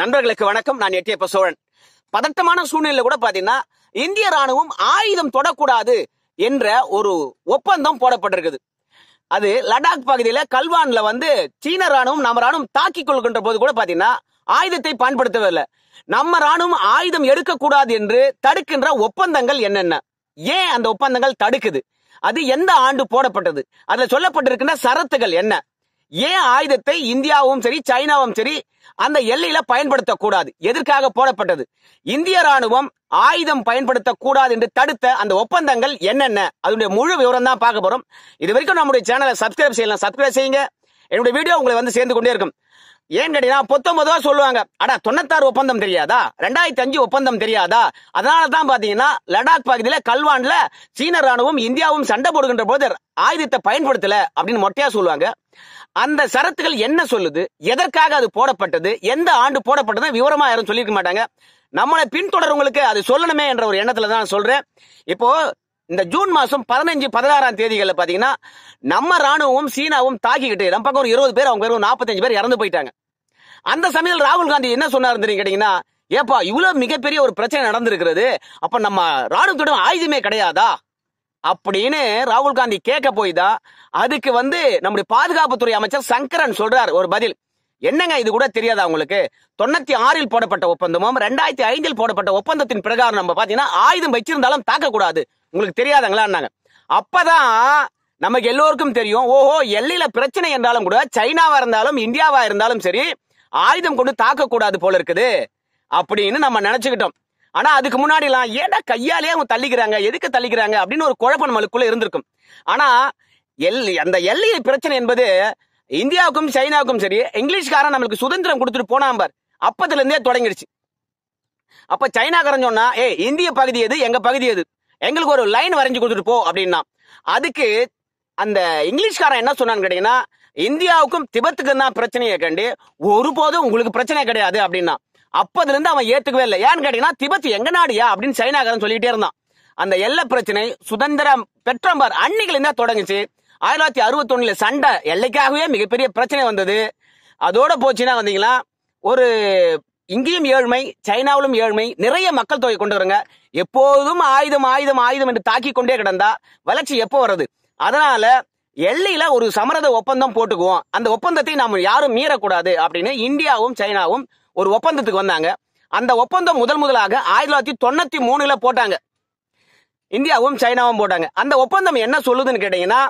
நண்பர்களுக்கு வணக்கம். நான் எட்டியப்ப சோழன். பதட்டமான சூழ்நிலையில கூட பாத்தீங்கன்னா இந்திய ராணுவம் ஆயுதம் தொடக்கூடாது என்ற ஒரு ஒப்பந்தம் போடப்பட்டிருக்குது. அது லடாக் பகுதியில கல்வான்ல வந்து சீன ராணுவம் நம்ம ராணுவம் தாக்கிக் கொள்கின்ற போது கூட பாத்தீங்கன்னா ஆயுதத்தை பயன்படுத்தவே இல்லை நம்ம ராணுவம் ஆயுதம் எடுக்கக்கூடாது என்று தடுக்கின்ற ஒப்பந்தங்கள் என்னென்ன? ஏன் அந்த ஒப்பந்தங்கள் தடுக்குது? அது எந்த ஆண்டு போடப்பட்டது? அதுல சொல்லப்பட்டிருக்கின்ற சரத்துகள் என்ன? ஏன் ஆயுதத்தை இந்தியாவும் சரி சைனாவும் சரி அந்த எல்லையில பயன்படுத்தக்கூடாது? எதற்காக போடப்பட்டது? இந்திய ராணுவம் ஆயுதம் பயன்படுத்தக்கூடாது என்று தடுத்த அந்த ஒப்பந்தங்கள் என்னென்ன? அதனுடைய முழு விவரம் தான் பார்க்க போறோம். இது வரைக்கும் நம்முடைய சேனலை சப்ஸ்கிரைப் செய்யலாம் சப்ஸ்கிரைப் செய்யுங்க. என்னுடைய வீடியோ உங்களை வந்து சேர்ந்து கொண்டே இருக்கும். ஏன் கேட்டீங்கன்னா பொத்தொன்பதுவா சொல்லுவாங்க. அடா தொண்ணூத்தாறு ஒப்பந்தம் தெரியாதா? ரெண்டாயிரத்தி அஞ்சு ஒப்பந்தம் தெரியாதா? அதனாலதான் பாத்தீங்கன்னா லடாக் பகுதியில கல்வான்ல சீன ராணுவம் இந்தியாவும் சண்டை போடுகின்ற போது ஆயுதத்தை பயன்படுத்தல அப்படின்னு மொட்டையா சொல்லுவாங்க. அந்த சரத்துகள் என்ன சொல்லுது? எதற்காக அது போடப்பட்டது? எந்த ஆண்டு போடப்பட்டது? விவரமா யாரும் சொல்லியிருக்க மாட்டாங்க. நம்மளை பின்தொடர்வங்களுக்கு அது சொல்லணுமே என்ற ஒரு எண்ணத்துல தான் நான் சொல்றேன். இப்போ இந்த ஜூன் மாசம் பதினஞ்சு பதினாறாம் தேதிகளில் பாத்தீங்கன்னா நம்ம ராணுவமும் சீனாவும் தாக்கிக்கிட்டு நம்ம பக்கம் ஒரு இருபது பேர் அவங்க பேர் நாற்பத்தஞ்சு பேர் இறந்து போயிட்டாங்க. அந்த சமயத்தில் ராகுல் காந்தி என்ன சொன்னார் கேட்டீங்கன்னா ஏப்பா இவ்வளவு மிகப்பெரிய ஒரு பிரச்சனை நடந்திருக்கிறது அப்ப நம்ம ராணுவத்துடன் ஆயுதமே கிடையாதா? அப்படின்னு ராகுல் காந்தி கேட்க போய் தான் அதுக்கு வந்து நம்முடைய பாதுகாப்புத்துறை அமைச்சர் சங்கரன் சொல்றார் ஒரு பதில். என்னங்க இது கூட தெரியாதா உங்களுக்கு? தொண்ணூத்தி ஆறில் போடப்பட்ட ஒப்பந்தமும் ரெண்டாயிரத்தி ஐந்தில் போடப்பட்ட ஒப்பந்தத்தின் பிரகாரம் நம்ம பாத்தீங்கன்னா ஆயுதம் வச்சிருந்தாலும் தாக்கக்கூடாது. உங்களுக்கு தெரியாதங்களான்னாங்க அப்பதான் நமக்கு எல்லோருக்கும் தெரியும். ஓஹோ எல்லையில பிரச்சனை என்றாலும் கூட சைனாவா இருந்தாலும் இந்தியாவா இருந்தாலும் சரி ஆயுதம் கொண்டு தாக்கக்கூடாது போல இருக்குது அப்படின்னு நம்ம நினைச்சுக்கிட்டோம். ஆனா அதுக்கு முன்னாடிலாம் ஏடா கையாலே அவங்க தள்ளிக்கிறாங்க? எதுக்கு தள்ளிக்கிறாங்க? அப்படின்னு ஒரு குழப்பம் நம்மளுக்குள்ள இருந்திருக்கும். ஆனா எல் அந்த எல்லை பிரச்சனை என்பது இந்தியாவுக்கும் சைனாவுக்கும் சரி இங்கிலீஷ்காரன் நம்மளுக்கு சுதந்திரம் கொடுத்துட்டு போனாம் பார். அப்பத்துல இருந்தே தொடங்கிடுச்சு. அப்ப சைனாக்காரன் சொன்னா ஏ இந்திய பகுதி எது? எங்க பகுதி எது? எங்களுக்கு ஒரு லைன் வரைஞ்சு கொடுத்துட்டு போ அப்படின்னா. அதுக்கு அந்த இங்கிலீஷ்காரன் என்ன சொன்னான்னு கேட்டீங்கன்னா இந்தியாவுக்கும் திபத்துக்கும் தான் பிரச்சனையை கண்டு ஒருபோதும் உங்களுக்கு பிரச்சனை கிடையாது அப்படின்னா. அப்பதுல இருந்து அவன் ஏத்துக்கவே இல்லை. ஏன்னு கேட்டீங்கன்னா திபத் எங்க நாடியா அப்படின்னு சைனாக்காரன் சொல்லிட்டே இருந்தான். அந்த எல்லை பிரச்சனை சுதந்திரம் பெற்றம்பார் அன்னைகள் இருந்தா தொடங்குச்சு. ஆயிரத்தி தொள்ளாயிரத்தி அறுபத்தி ஒண்ணுல சண்டை எல்லைக்காகவே மிகப்பெரிய பிரச்சனை வந்தது. அதோட போச்சுன்னா வந்தீங்களா ஒரு இங்கேயும் ஏழ்மை சைனாவிலும் ஏழ்மை நிறைய மக்கள் தொகை கொண்டு வருங்க. எப்போதும் ஆயுதம் ஆயுதம் ஆயுதம் என்று தாக்கி கொண்டே கிடந்தா வளர்ச்சி எப்போ வருது அதனால எல்லையில ஒரு சமரத ஒப்பந்தம் போட்டுக்குவோம். அந்த ஒப்பந்தத்தை நாம யாரும் மீறக்கூடாது அப்படின்னு இந்தியாவும் சைனாவும் ஒரு ஒப்பந்தத்துக்கு வந்தாங்க. அந்த ஒப்பந்தம் முதல் முதலாக ஆயிரத்தி தொள்ளாயிரத்தி தொண்ணூத்தி மூணுல போட்டாங்க. இந்தியாவும் சைனாவும் போட்டாங்க. அந்த ஒப்பந்தம் என்ன சொல்லுதுன்னு கேட்டீங்கன்னா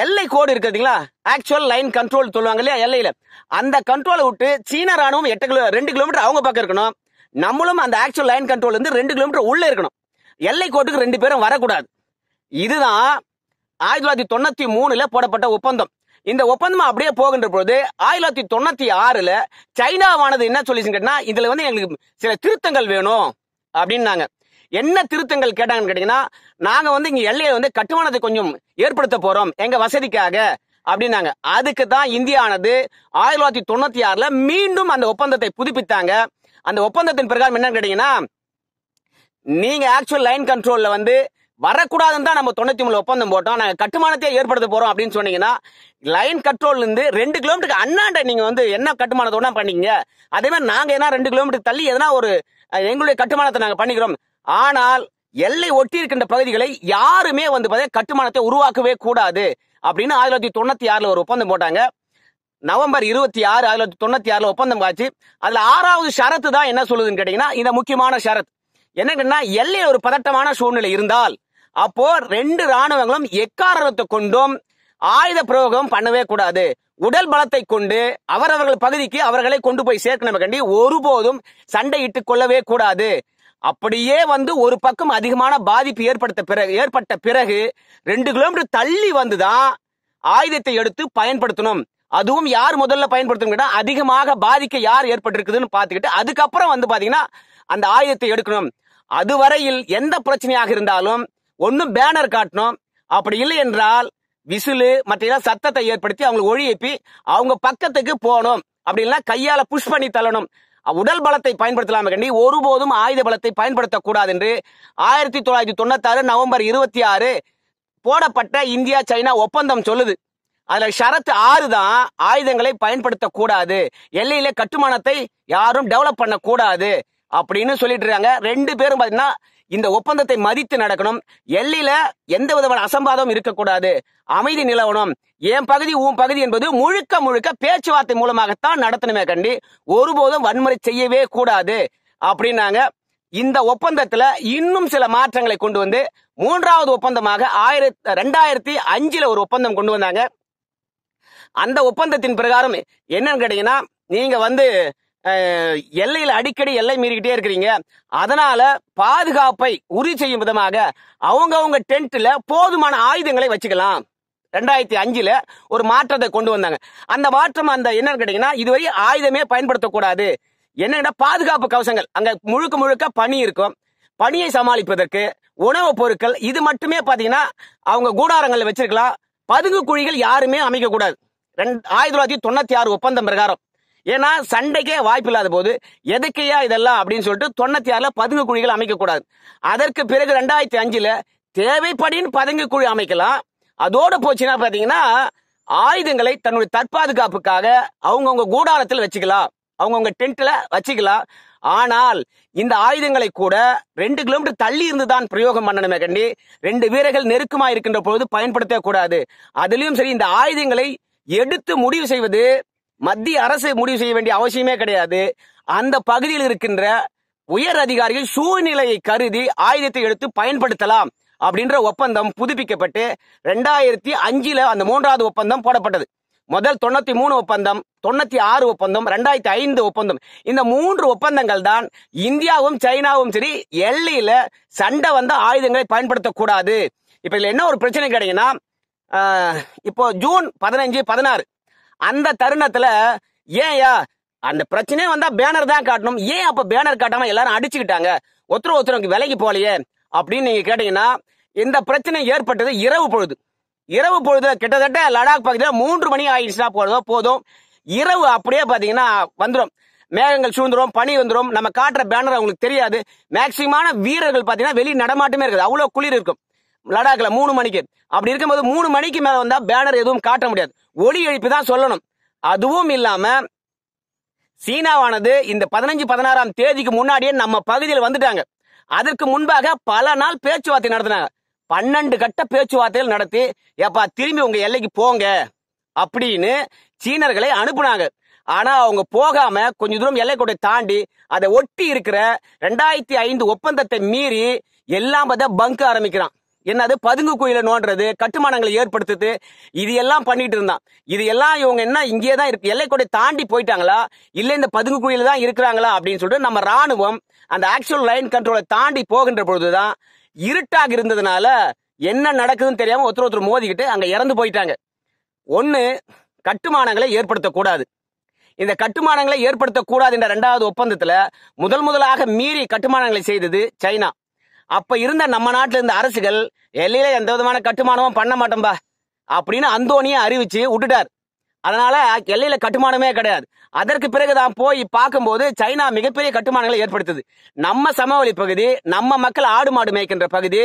எல்லை கோடு இருக்குதுங்களா ஆக்சுவல் லைன் கண்ட்ரோல் சொல்லுவாங்க இல்லையா? எல்லையில. அந்த கண்ட்ரோலை விட்டு சீன ராணுவம் எட்டு கிலோ ரெண்டு கிலோமீட்டர் அவங்க பக்கம் இருக்கணும். நம்மளும் அந்த ஆக்சுவல் லைன் கண்ட்ரோல் இருந்து ரெண்டு கிலோமீட்டர் உள்ள இருக்கணும். எல்லை கோட்டுக்கு ரெண்டு பேரும் வரக்கூடாது. இதுதான் ஆயிரத்தி தொள்ளாயிரத்தி தொண்ணூத்தி மூணுல போடப்பட்ட ஒப்பந்தம். இந்த ஒப்பந்தம் அப்படியே போகின்ற பொழுது ஆயிரத்தி தொள்ளாயிரத்தி தொண்ணூத்தி ஆறுல சைனாவானது என்ன சொல்லிச்சுன்னு கேட்டா இதுல வந்து எங்களுக்கு சில திருத்தங்கள் வேணும் அப்படின்னாங்க. என்ன திருத்தங்கள் கேட்டாங்கன்னு கேட்டீங்கன்னா நாங்க வந்து இங்க எல்லையை வந்து கட்டுமானத்தை கொஞ்சம் ஏற்படுத்த போறோம். எங்க வசதிக்காக அப்படின்னாங்க. அதுக்கு தான் இந்தியானது ஆயிரத்தி தொள்ளாயிரத்தி தொண்ணூத்தி ஆறுல மீண்டும் அந்த ஒப்பந்தத்தை புதுப்பித்தாங்க. அந்த ஒப்பந்தத்தின் பிரகாரம் என்னன்னு கேட்டீங்கன்னா நீங்க ஆக்சுவல் லைன் கண்ட்ரோல்ல வந்து வரக்கூடாதுன்னு தான் நம்ம தொண்ணூத்தி மூணு ஒப்பந்தம் போட்டோம். நாங்க கட்டுமானத்தை ஏற்படுத்த போறோம் அப்படின்னு சொன்னீங்கன்னா லைன் கண்ட்ரோல்ல இருந்து ரெண்டு கிலோமீட்டருக்கு அண்ணாண்ட நீங்க வந்து என்ன கட்டுமானத்தோட பண்ணீங்க அதே மாதிரி நாங்க ஏன்னா ரெண்டு கிலோமீட்டர் தள்ளி எதனா ஒரு எங்களுடைய கட்டுமானத்தை நாங்க பண்ணிக்கிறோம். ஆனால் எல்லை ஒட்டி இருக்கின்ற பகுதிகளை யாருமே வந்து பார்த்தீங்கன்னா கட்டுமானத்தை உருவாக்கவே கூடாது. அப்படின்னு ஆயிரத்தி தொள்ளாயிரத்தி தொண்ணூத்தி ஆறுல ஒரு ஒப்பந்தம் போட்டாங்க. நவம்பர் இருபத்தி ஆறு ஆயிரத்தி தொள்ளாயிரத்தி தொண்ணூத்தி ஆறுல ஒப்பந்தம் ஆச்சு அதுல ஆறாவது ஷரத்து தான் என்ன சொல்லுதுன்னு கேட்டீங்கன்னா இந்த முக்கியமான ஷரத். என்னங்கன்னா எல்லையில் ஒரு பதட்டமான சூழ்நிலை இருந்தால் அப்போ ரெண்டு ராணுவங்களும் எக்காரணத்தை கொண்டும் ஆயுத பிரயோகம் பண்ணவே கூடாது. உடல் பலத்தை கொண்டு அவரவர்கள் பகுதிக்கு அவர்களை கொண்டு போய் சேர்க்கணும் கண்டி ஒருபோதும் சண்டையிட்டுக் கொள்ளவே கூடாது. அப்படியே வந்து ஒரு பக்கம் அதிகமான பாதிப்பு ஏற்படுத்த பிறகு ஏற்பட்ட பிறகு ரெண்டு கிலோமீட்டர் தள்ளி வந்துதான் ஆயுதத்தை எடுத்து பயன்படுத்தணும். அதுவும் யார் முதல்ல பயன்படுத்தணும் அதிகமாக பாதிக்க யார் ஏற்பட்டிருக்குதுன்னு பார்த்துக்கிட்டு அதுக்கப்புறம் வந்து பாத்தீங்கன்னா அந்த ஆயுதத்தை எடுக்கணும். அதுவரையில் எந்த பிரச்சனையாக இருந்தாலும் ஒன்னும் பேனர் காட்டணும். அப்படி இல்லை என்றால் விசிலு மற்ற சத்தத்தை ஏற்படுத்தி அவங்களை ஒழி எழுப்பி அவங்க பக்கத்துக்கு போகணும். அப்படின்னா கையால புஷ் பண்ணி தள்ளணும். உடல் பலத்தை பயன்படுத்தலாமே கண்டி ஒருபோதும் ஆயுத பலத்தை பயன்படுத்தக்கூடாது என்று ஆயிரத்தி தொள்ளாயிரத்தி தொண்ணூத்தாறு நவம்பர் இருபத்தி ஆறு போடப்பட்ட இந்தியா சைனா ஒப்பந்தம் சொல்லுது. அதுல ஷரத்து ஆறு தான் ஆயுதங்களை பயன்படுத்தக்கூடாது. எல்லையில கட்டுமானத்தை யாரும் டெவலப் பண்ணக்கூடாது அப்படின்னு சொல்லிட்டு இருக்காங்க. ரெண்டு பேரும் பாத்தீங்கன்னா இந்த ஒப்பந்தத்தை மதித்து நடக்கணும். எல்லையில எந்த விதமான அசம்பாதமும் இருக்கக்கூடாது. அமைதி நிலவணும். என் பகுதி உன் பகுதி என்பது முழுக்க முழுக்க பேச்சுவார்த்தை மூலமாகத்தான் நடத்தணுமே கண்டி. ஒருபோதும் வன்முறை செய்யவே கூடாது. அப்படின்னாங்க. இந்த ஒப்பந்தத்துல இன்னும் சில மாற்றங்களை கொண்டு வந்து மூன்றாவது ஒப்பந்தமாக ஆயிரத்தி ரெண்டாயிரத்தி அஞ்சுல ஒரு ஒப்பந்தம் கொண்டு வந்தாங்க. அந்த ஒப்பந்தத்தின் பிரகாரம் என்னன்னு கேட்டீங்கன்னா நீங்க வந்து எல்லையில அடிக்கடி எல்லை மீறிக்கிட்டே இருக்கிறீங்க. அதனால பாதுகாப்பை உறுதி செய்யும் விதமாக அவங்கவுங்க டென்ட்ல போதுமான ஆயுதங்களை வச்சுக்கலாம். ரெண்டாயிரத்தி அஞ்சுல ஒரு மாற்றத்தை கொண்டு வந்தாங்க. அந்த மாற்றம் அந்த என்னன்னு கேட்டீங்கன்னா இதுவரை ஆயுதமே பயன்படுத்தக்கூடாது. என்னன்னா பாதுகாப்பு கவசங்கள். அங்க முழுக்க முழுக்க பனி இருக்கும். பனியை சமாளிப்பதற்கு உணவுப் பொருட்கள் இது மட்டுமே பாத்தீங்கன்னா அவங்க கூடாரங்களில் வச்சிருக்கலாம். பதுங்கு குழிகள் யாருமே அமைக்கக்கூடாது. ரெண்டு ஆயிரத்தி தொள்ளாயிரத்தி தொண்ணூத்தி ஆறு ஒப்பந்தம் பிரகாரம். ஏன்னா சண்டைக்கே வாய்ப்பு இல்லாத போது எதுக்கையா இதெல்லாம் அப்படின்னு சொல்லிட்டு தொண்ணூத்தி ஆறுல பதுங்கு குழிகள் அமைக்கக்கூடாது. அதற்கு பிறகு ரெண்டாயிரத்தி அஞ்சுல தேவைப்படின்னு பதுங்கு குழி அமைக்கலாம். அதோட போச்சுன்னா பாத்தீங்கன்னா ஆயுதங்களை தன்னுடைய தற்பாதுகாப்புக்காக அவங்கவுங்க கூடாரத்தில் வச்சுக்கலாம். அவங்கவுங்க டென்ட்ல வச்சுக்கலாம். ஆனால் இந்த ஆயுதங்களை கூட ரெண்டு கிலோமீட்டர் தள்ளி இருந்து தான் பிரயோகம் பண்ணணுமே கண்டி ரெண்டு வீரர்கள் நெருக்கமா இருக்கின்ற பொழுது பயன்படுத்தக்கூடாது. அதுலயும் சரி இந்த ஆயுதங்களை எடுத்து முடிவு செய்வது மத்திய அரசு முடிவு செய்ய வேண்டிய அவசியமே கிடையாது. அந்த பகுதியில் இருக்கின்ற உயர் அதிகாரிகள் சூழ்நிலையை கருதி ஆயுதத்தை எடுத்து பயன்படுத்தலாம் அப்படின்ற ஒப்பந்தம் புதுப்பிக்கப்பட்டு ரெண்டாயிரத்தி அஞ்சுல அந்த மூன்றாவது ஒப்பந்தம் போடப்பட்டது. முதல் தொண்ணூத்தி மூணு ஒப்பந்தம் தொண்ணூத்தி ஆறு ஒப்பந்தம் ரெண்டாயிரத்தி ஐந்து ஒப்பந்தம். இந்த மூன்று ஒப்பந்தங்கள் தான் இந்தியாவும் சைனாவும் சரி எல்லையில சண்டை வந்த ஆயுதங்களை பயன்படுத்தக்கூடாது. இப்ப இதுல என்ன ஒரு பிரச்சனை கிடைக்குன்னா இப்போ ஜூன் பதினஞ்சு பதினாறு அந்த தருணத்துல ஏன்யா அந்த பிரச்சனையே வந்தா பேனர் தான் காட்டணும். ஏன் அப்ப பேனர் காட்டாம எல்லாரும் அடிச்சுக்கிட்டாங்க? ஒருத்தர் ஒருத்தருக்கு விலைக்கு போகலையே அப்படின்னு நீங்க கேட்டீங்கன்னா இந்த பிரச்சனை ஏற்பட்டது இரவு பொழுது. இரவு பொழுது கிட்டத்தட்ட லடாக் பகுதியில் மூன்று மணி ஆயிடுச்சுன்னா போதும் போதும். இரவு அப்படியே பாத்தீங்கன்னா வந்துடும் மேகங்கள் சூழ்ந்துரும் பனி வந்துடும் நம்ம காட்டுற பேனர் அவங்களுக்கு தெரியாது. மேக்சிமமான வீரர்கள் பாத்தீங்கன்னா வெளி நடமாட்டமே இருக்குது. அவ்வளவு குளிர் இருக்கும். லடாக்ல மூணு மணிக்கு. அப்படி இருக்கும்போது மூணு மணிக்கு மேல வந்தா பேனர் எதுவும் காட்ட முடியாது. ஒளி எழுப்பி தான் சொல்லணும். அதுவும் இல்லாம சீனாவானது இந்த பதினஞ்சு பதினாறாம் தேதிக்கு முன்னாடியே நம்ம பகுதியில் வந்துட்டாங்க. அதற்கு முன்பாக பல நாள் பேச்சுவார்த்தை நடத்தினாங்க. பன்னெண்டு கட்ட பேச்சுவார்த்தைகள் நடத்தி ஏப்பா திரும்பி உங்க எல்லைக்கு போங்க. அப்படின்னு சீனர்களை அனுப்புனாங்க. ஆனா அவங்க போகாம கொஞ்ச தூரம் எல்லைக்கோட்டை தாண்டி அதை ஒட்டி இருக்கிற ரெண்டாயிரத்தி ஐந்து ஒப்பந்தத்தை மீறி எல்லாம் பத பங்க் ஆரம்பிக்கிறான். என்னது? பதுங்கு குயில நோண்டுறது கட்டுமானங்களை ஏற்படுத்துது இது எல்லாம் பண்ணிட்டு இருந்தான். இது எல்லாம் இவங்க என்ன இங்கே தான் இருக்கு. கூட தாண்டி போயிட்டாங்களா? இல்ல இந்த பதுங்கு குயில தான் இருக்கிறாங்களா? அப்படின்னு சொல்லிட்டு நம்ம ராணுவம் அந்த ஆக்சுவல் லைன் கண்ட்ரோலை தாண்டி போகின்ற பொழுதுதான் இருட்டாக இருந்ததுனால என்ன நடக்குதுன்னு தெரியாம ஒருத்தர் ஒருத்தர் மோதிக்கிட்டு அங்க இறந்து போயிட்டாங்க. ஒன்னு கட்டுமானங்களை ஏற்படுத்தக்கூடாது. இந்த கட்டுமானங்களை ஏற்படுத்தக்கூடாது என்ற இரண்டாவது ஒப்பந்தத்துல முதல் முதலாக மீறி கட்டுமானங்களை செய்தது சைனா. அப்ப இருந்த நம்ம நாட்டுல இருந்த அரசுகள் எல்லையில எந்த விதமான கட்டுமானமும் பண்ண மாட்டோம்பா அப்படின்னு அந்தோனியை அறிவிச்சு விட்டுட்டார். அதனால எல்லையில கட்டுமானமே கிடையாது. அதற்கு பிறகுதான் போய் பார்க்கும்போது சைனா மிகப்பெரிய கட்டுமானங்களை ஏற்படுத்துது. நம்ம சமவெளி பகுதி நம்ம மக்கள் ஆடு மாடு மேய்க்கின்ற பகுதி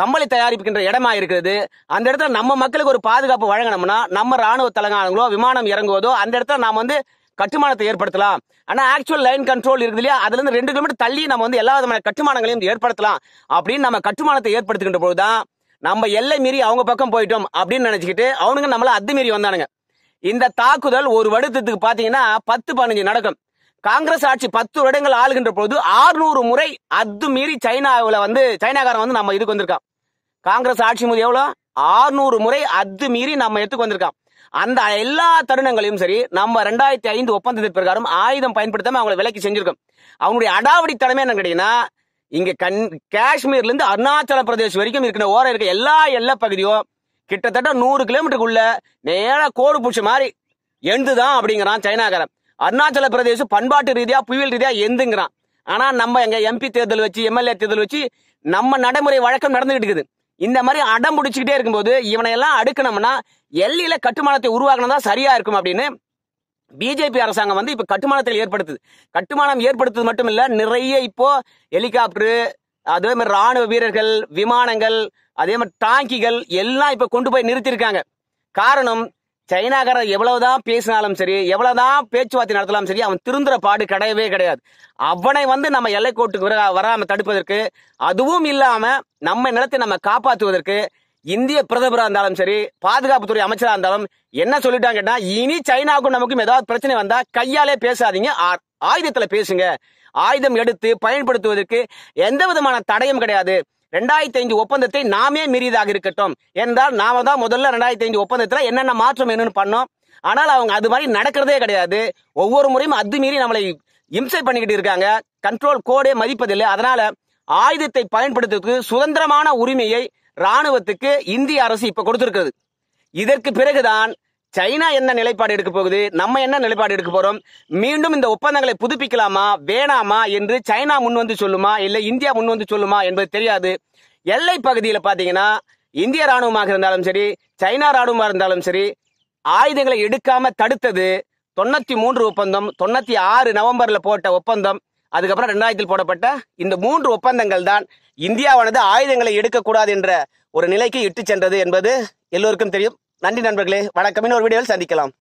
கம்பளி தயாரிப்புகின்ற இடமா இருக்கிறது. அந்த இடத்துல நம்ம மக்களுக்கு ஒரு பாதுகாப்பு வழங்கணும்னா நம்ம ராணுவ தலங்கானங்களோ விமானம் இறங்குவதோ அந்த இடத்துல நாம வந்து கட்டுமானத்தை ஏற்படுத்தலாம். ஆனா ஆக்சுவல் லைன் கண்ட்ரோல் இருக்குது இல்லையா? அதுல இருந்து ரெண்டு கிலோமீட்டர் தள்ளி நம்ம வந்து எல்லா விதமான கட்டுமானங்களையும் ஏற்படுத்தலாம். அப்படின்னு நம்ம கட்டுமானத்தை ஏற்படுத்துகின்ற போதுதான் நம்ம எல்லை மீறி அவங்க பக்கம் போயிட்டோம் அப்படின்னு நினைச்சுக்கிட்டு அவனுங்க நம்மள அத்துமீறி வந்தானுங்க. இந்த தாக்குதல் ஒரு வருடத்துக்கு பாத்தீங்கன்னா பத்து பதினஞ்சு நடக்கும். காங்கிரஸ் ஆட்சி பத்து வருடங்கள் ஆளுகின்ற பொழுது ஆறுநூறு முறை அத்துமீறி சைனாவில் வந்து சைனாக்காரன் வந்து நம்ம இதுக்கு வந்திருக்கான். காங்கிரஸ் ஆட்சி முறை எவ்வளவு ஆறுநூறு முறை அத்துமீறி நம்ம எடுத்துக்கு வந்திருக்கான். அந்த எல்லா தருணங்களையும் சரி நம்ம ரெண்டாயிரத்தி ஐந்து ஒப்பந்தத்தின் பிரகாரம் ஆயுதம் பயன்படுத்தாம அவங்களை விலைக்கு செஞ்சிருக்கோம். அவங்களுடைய அடாவடி தலைமை என்ன கேட்டீங்கன்னா இங்க கண் காஷ்மீர்ல இருந்து அருணாச்சல பிரதேஷ் வரைக்கும் இருக்கிற ஓரம் இருக்க எல்லா எல்லை பகுதியும் கிட்டத்தட்ட நூறு கிலோமீட்டருக்குள்ள நேரா கோடு பூச்சி மாதிரி எந்துதான் அப்படிங்கிறான் சைனாக்காரன். அருணாச்சல பிரதேசம் பண்பாட்டு ரீதியா புயல் ரீதியா எந்துங்கிறான். ஆனா நம்ம எங்க எம்பி தேர்தல் வச்சு எம்எல்ஏ தேர்தல் வச்சு நம்ம நடைமுறை வழக்கம் நடந்துகிட்டு இருக்குது. இந்த மாதிரி அடம் பிடிச்சிக்கிட்டே இருக்கும்போது இவனை எல்லாம் அடுக்கணும்னா எல்லையில கட்டுமானத்தை உருவாக்கினதா சரியா இருக்கும் அப்படின்னு பிஜேபி அரசாங்கம் வந்து இப்ப கட்டுமானத்தில் ஏற்படுத்துது. கட்டுமானம் ஏற்படுத்துறது மட்டும் இல்ல நிறைய இப்போ ஹெலிகாப்டர் அதே மாதிரி ராணுவ வீரர்கள் விமானங்கள் அதே மாதிரி டாங்கிகள் எல்லாம் இப்ப கொண்டு போய் நிறுத்திருக்காங்க. காரணம் சைனாக்காரர் எவ்வளவுதான் பேசினாலும் சரி எவ்வளவுதான் பேச்சுவார்த்தை நடத்தலாம் சரி அவன் திருந்துற பாடு கிடையவே கிடையாது. அவனை வந்து நம்ம எல்லைக்கோட்டுக்கு வராம தடுப்பதற்கு அதுவும் இல்லாம நம்ம நிலத்தை நம்ம காப்பாற்றுவதற்கு இந்திய பிரதமராக இருந்தாலும் சரி பாதுகாப்புத்துறை அமைச்சராக இருந்தாலும் என்ன சொல்லிட்டாங்க கேட்டா இனி சைனாவுக்கும் நமக்கும் ஏதாவது பிரச்சனை வந்தா கையாலே பேசாதீங்க. ஆ- ஆயுதத்துல பேசுங்க. ஆயுதம் எடுத்து பயன்படுத்துவதற்கு எந்த விதமான தடையும் கிடையாது. ரெண்டாயிரத்தி ஐந்து ஒப்பந்தத்தை நாமே மீறியதாக இருக்கட்டும். என்றால் நாம தான் முதல்ல ரெண்டாயிரத்தி ஐந்து ஒப்பந்தத்துல என்னென்ன மாற்றம் என்னன்னு பண்ணோம். ஆனால் அவங்க அது மாதிரி நடக்கிறதே கிடையாது. ஒவ்வொரு முறையும் அது மீறி நம்மளை இம்சை பண்ணிக்கிட்டு இருக்காங்க. கண்ட்ரோல் கோடே மதிப்பதில்லை. அதனால ஆயுதத்தை பயன்படுத்துவதற்கு சுதந்திரமான உரிமையை ராணுவத்துக்கு இந்திய அரசு இப்ப கொடுத்திருக்கிறது. இதற்கு பிறகுதான் சைனா என்ன நிலைப்பாடு எடுக்க போகுது? நம்ம என்ன நிலைப்பாடு எடுக்க போறோம்? மீண்டும் இந்த ஒப்பந்தங்களை புதுப்பிக்கலாமா? வேணாமா? என்று சைனா முன் வந்து சொல்லுமா? இல்ல இந்தியா முன் வந்து சொல்லுமா? என்பது தெரியாது. எல்லை பகுதியில் பாத்தீங்கன்னா இந்திய ராணுவமாக இருந்தாலும் சரி சைனா ராணுவமாக இருந்தாலும் சரி ஆயுதங்களை எடுக்காம தடுத்தது தொண்ணூத்தி மூன்று ஒப்பந்தம் தொண்ணூத்தி ஆறு நவம்பர்ல போட்ட ஒப்பந்தம் அதுக்கப்புறம் ரெண்டாயிரத்தில் போடப்பட்ட இந்த மூன்று ஒப்பந்தங்கள் தான் இந்தியாவானது ஆயுதங்களை எடுக்கக்கூடாது என்ற ஒரு நிலைக்கு இட்டு சென்றது என்பது எல்லோருக்கும் தெரியும். நன்றி நண்பர்களே. வணக்கம். இன்னொரு வீடியோவில் சந்திக்கலாம்.